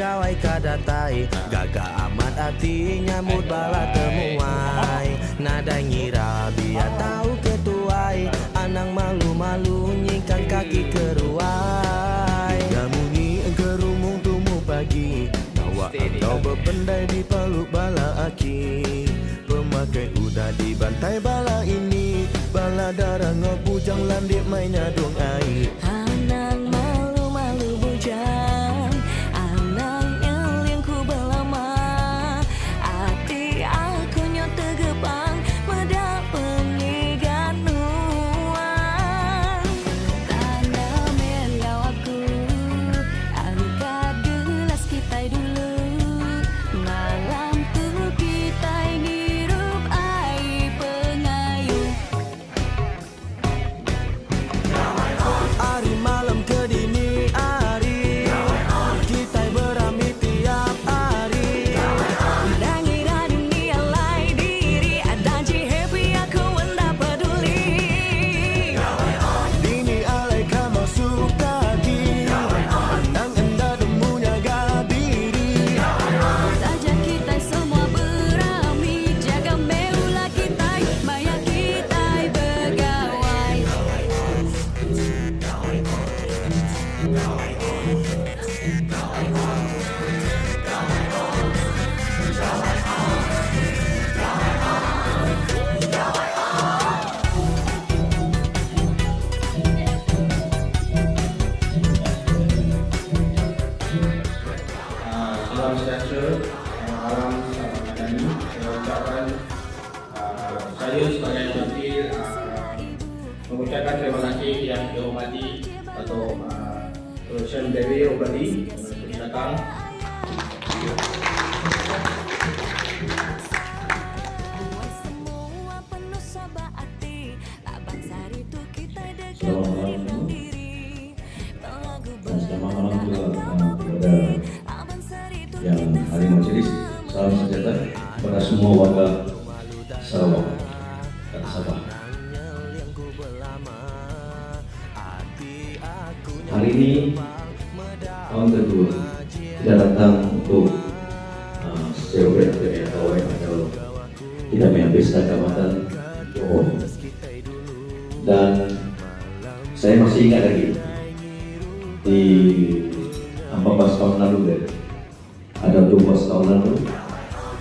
gawai kadatai. Gagak amat hati nyambut bala temuai. Nadai ngira biar tahu ketuai. Anang malu-malu nyingkan kaki keruai Gamungi kerumung tumu pagi. Tawa kau berpendai di peluk bala aki. Pemakai udah di bantai bala ini. Bala darah ngebujang landik mainnya dong air sari tu kita dekat Selamat malam Dan selamat malam juga kepada yang hari majelis. Salam sejahtera kepada semua warga di 14 tahun lalu deh ada 12 tahun lalu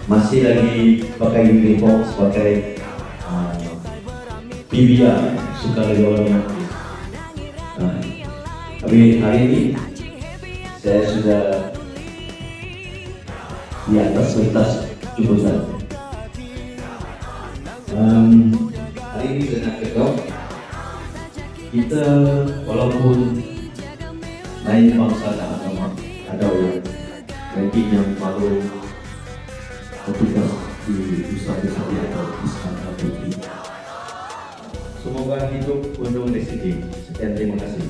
masih lagi pakai uniform sebagai uh, yang aktif. Nah, tapi hari ini saya sudah di atas pentas jemputan. Um, hari ini saya nak kita walaupun lain bangsa dan agama ada yang mungkin yang malu bertugas di usaha besar atau Islam atau Semoga hidup penuh rezeki. Sekian terima kasih.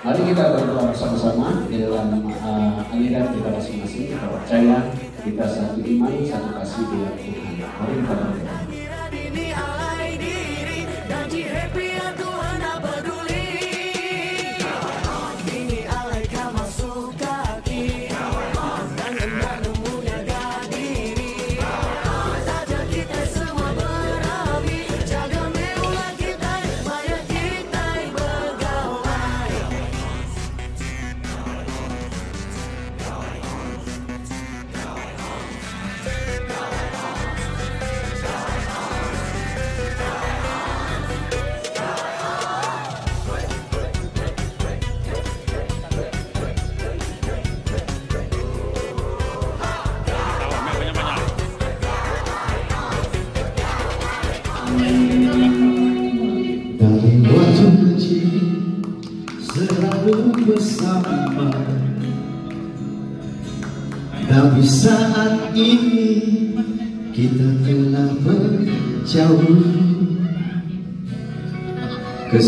Mari kita berdoa bersama-sama di dalam uh, aliran kita masing-masing. Kita percaya kita satu iman, satu kasih dalam Tuhan. Berdoa.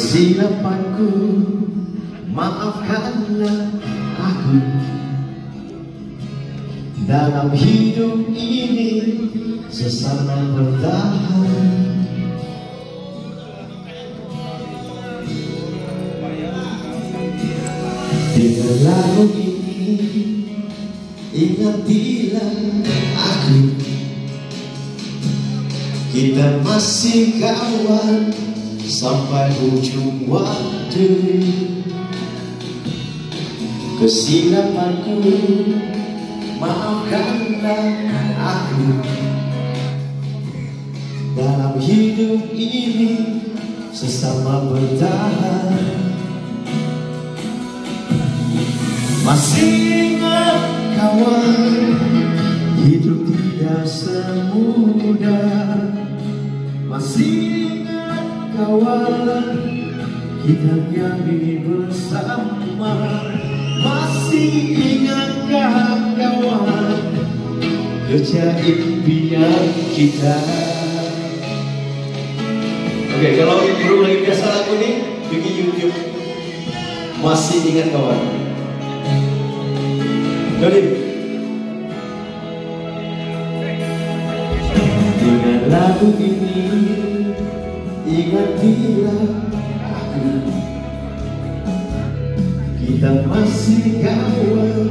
Kesilapanku maafkanlah aku. Dalam hidup ini sesama bertahan. Dengan lagu ini Ingatilah aku. Kita masih kawan Sampai ujung waktu. Kesilapanku Maafkanlah aku. Dalam hidup ini Sesama bertahan Masih ingat kawan Hidup tidak semudah. Masih kawan Kita nyanyi bersama. Masih ingatkah kawan Kerja impian kita. Oke, kalau belum lagi biasa lagu ini Pergi YouTube. Masih ingat kawan. Jadi Dengan lagu ini Ingatilah aku Kita masih kawan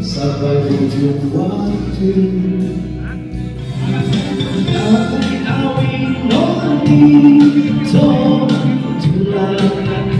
Sampai ujung waktu. Baca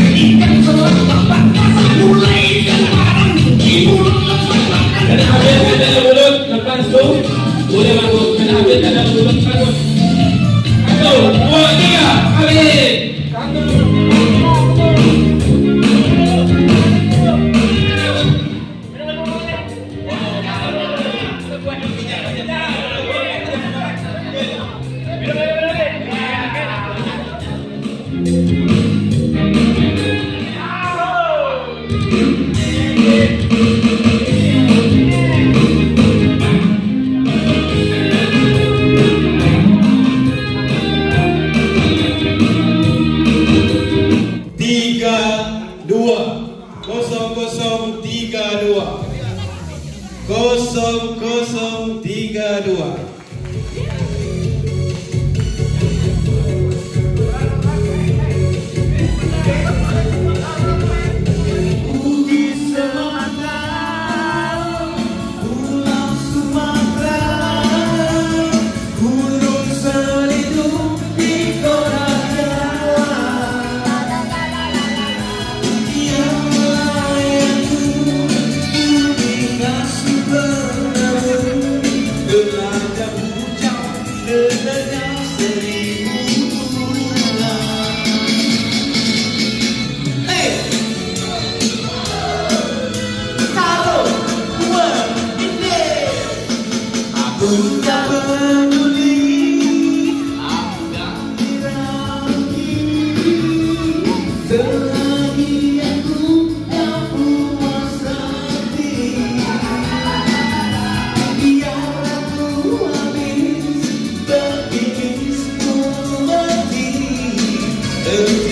Santo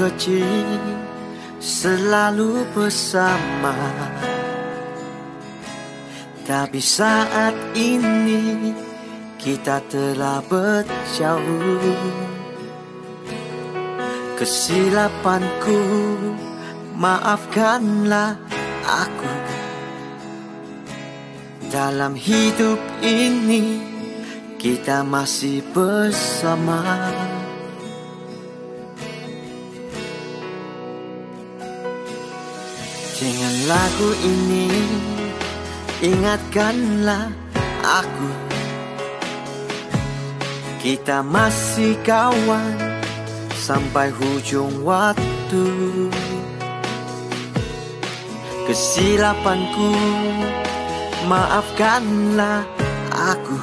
kecil selalu bersama. Tapi saat ini kita telah berjauh. Kesilapanku maafkanlah aku. Dalam hidup ini kita masih bersama Dengan lagu ini Ingatkanlah aku. Kita masih kawan Sampai hujung waktu. Kesilapanku Maafkanlah aku.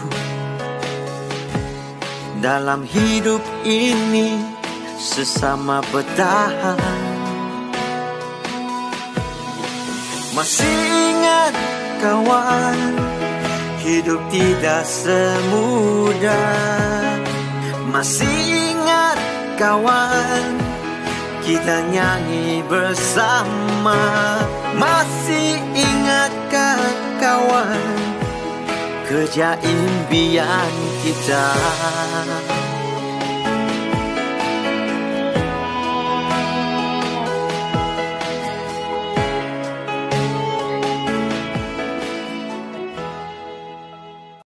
Dalam hidup ini Sesama bertahan Masih ingat kawan Hidup tidak semudah. Masih ingat kawan Kita nyanyi bersama. Masih ingatkah kawan Kerja impian kita